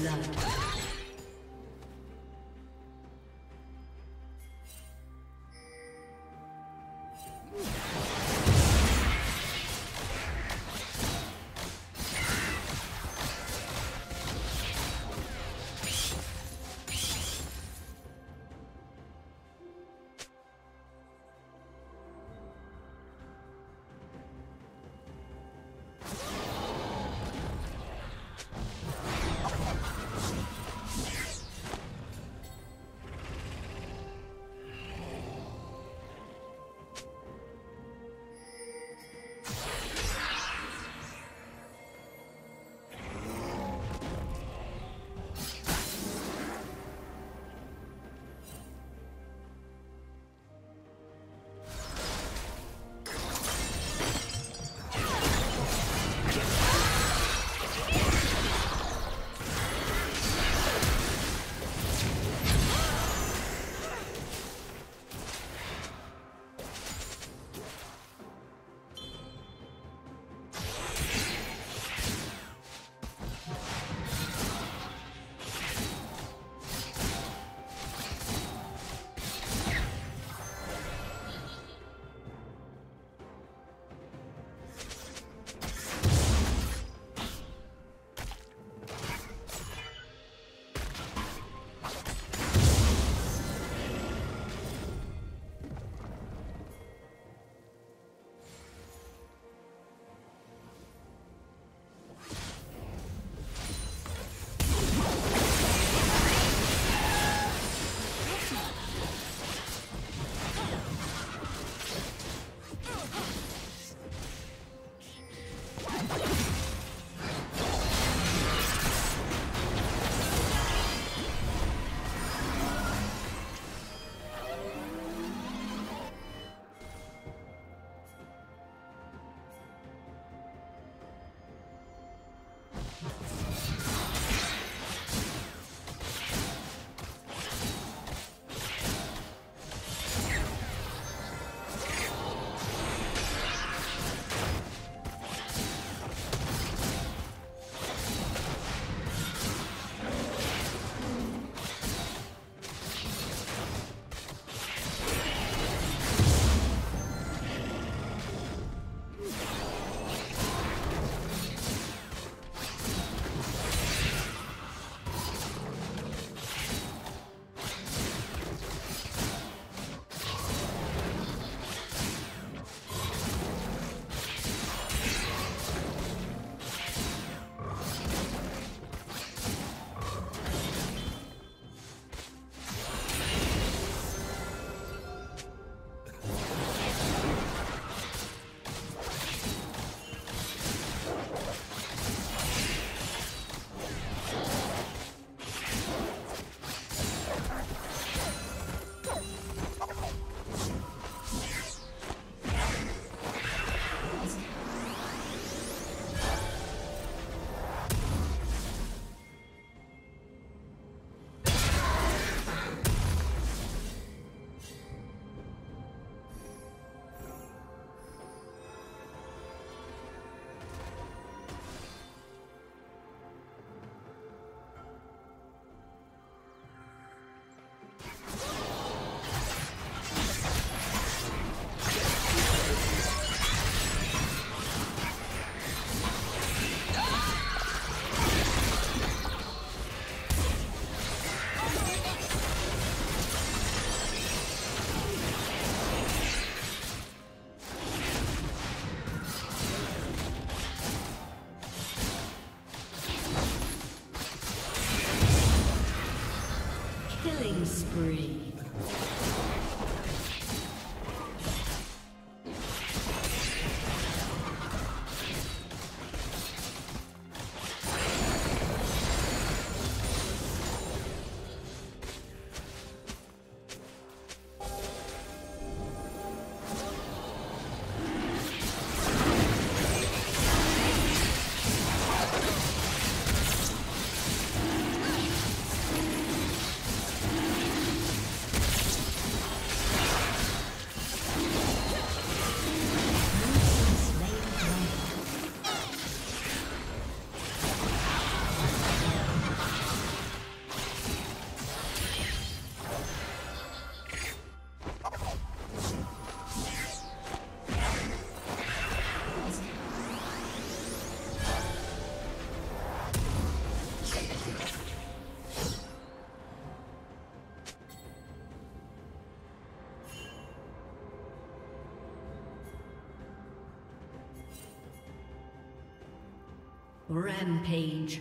blood. Rampage.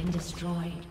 Been destroyed.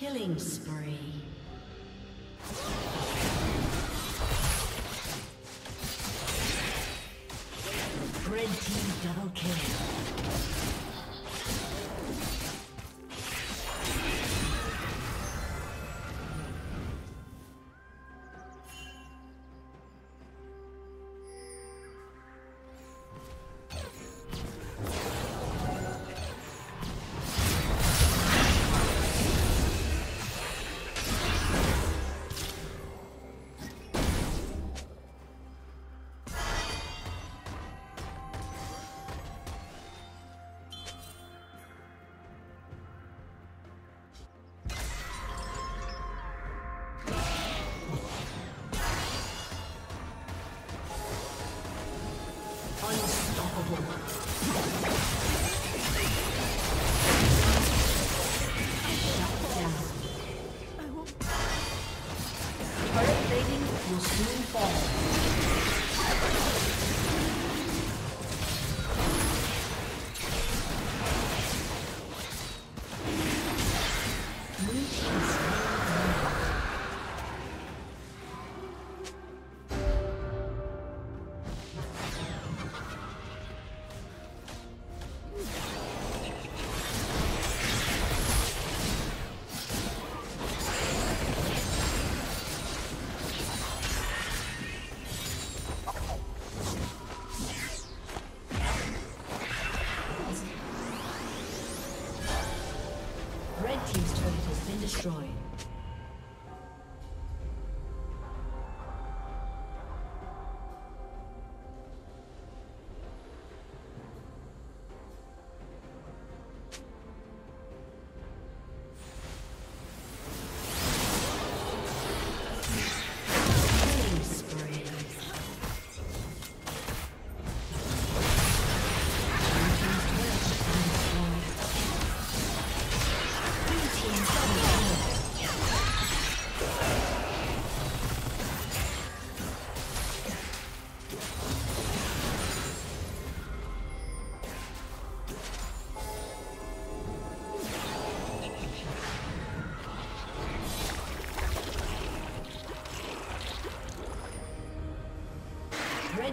Killing spree.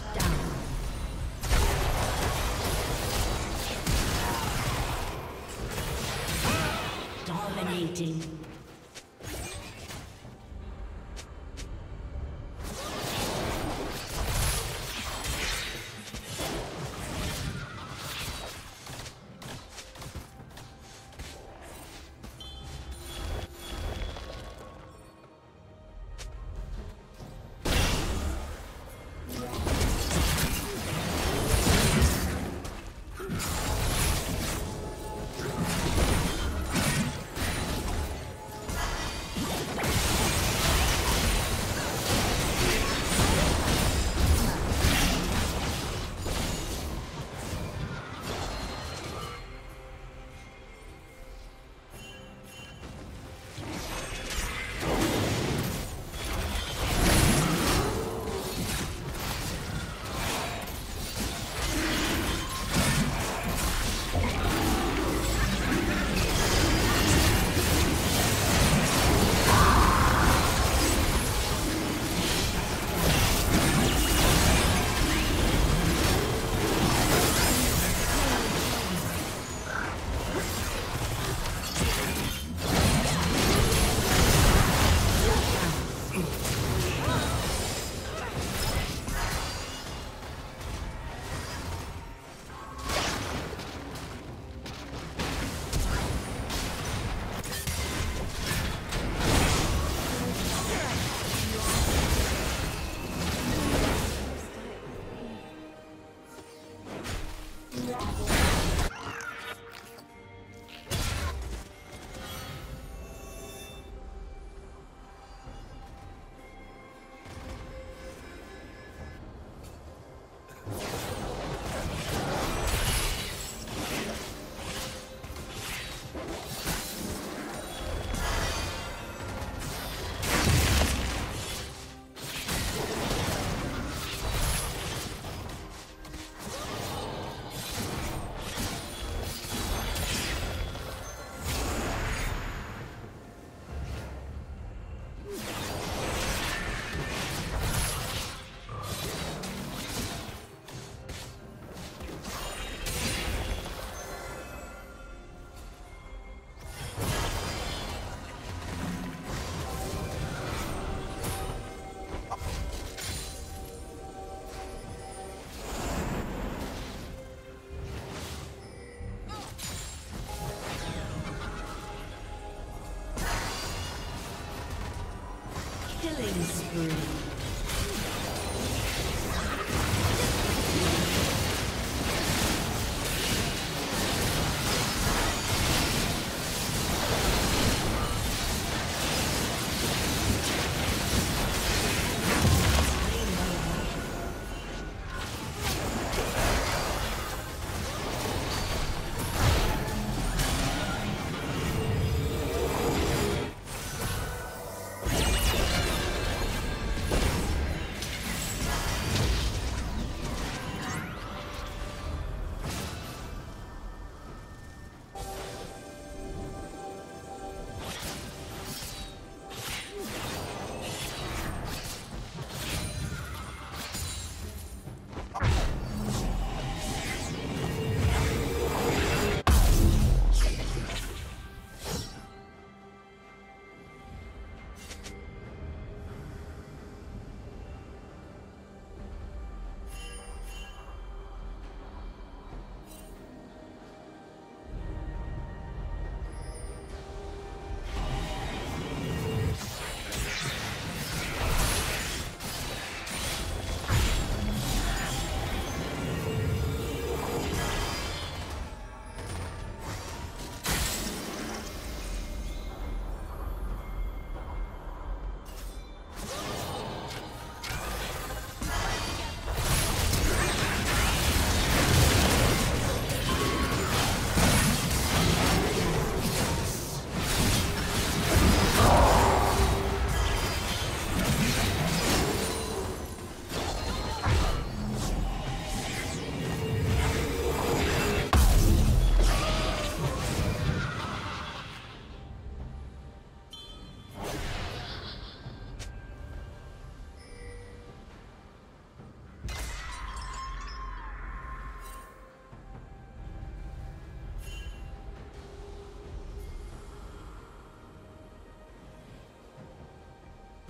Shut down. Killing spree.